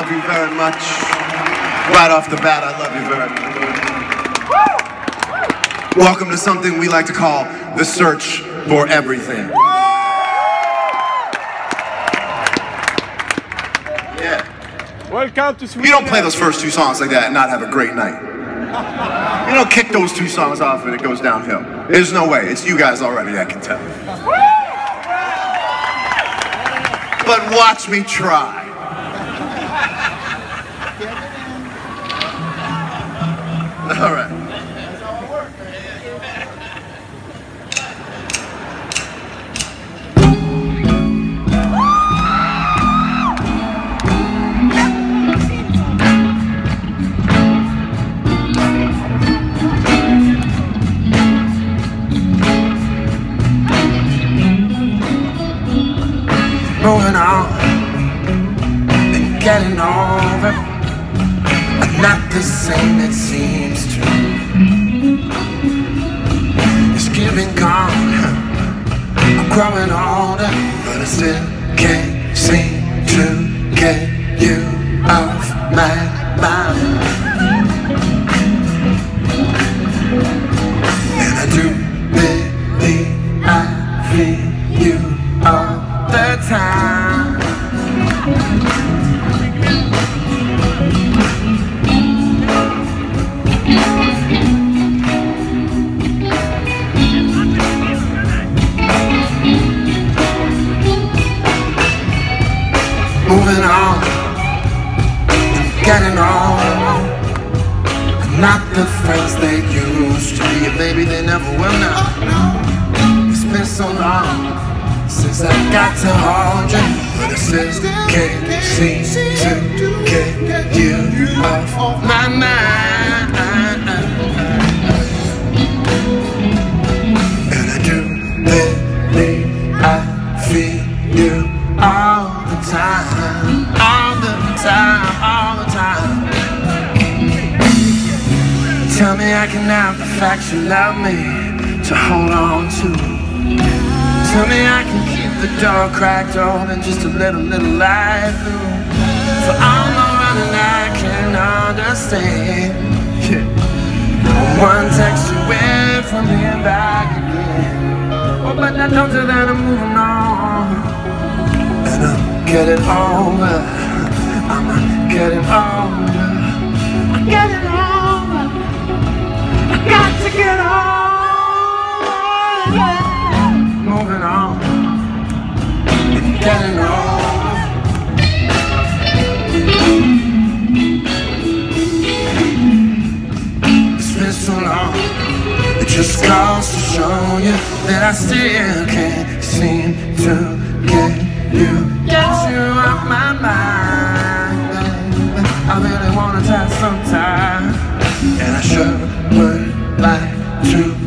love you very much. Right off the bat, I love you very much. Welcome to something we like to call the search for everything. Yeah. Welcome to Sweden. You don't play those first two songs like that and not have a great night. You don't kick those two songs off and it goes downhill. There's no way. It's you guys already, I can tell. But watch me try. All right. moving on and getting over not the same it seems it's giving gone. I'm growing older but I still can't seem to get you off my mind Moving on, and getting on. Not the friends they used to be, maybe they never will now. It's been so long since I got to hold you, but I still can't seem to get you off my mind. Me I can have the facts you love me to hold on to. Tell me I can keep the door cracked open just a little, little light through. For all the running I can understand. Yeah. One text away from being back again. Oh, but I know that I'm moving on. And I'm getting over. I'm getting over. It's been so long. It just goes to show you that I still can't seem to get you, get you off my mind. I really wanna try sometime, and I sure would like to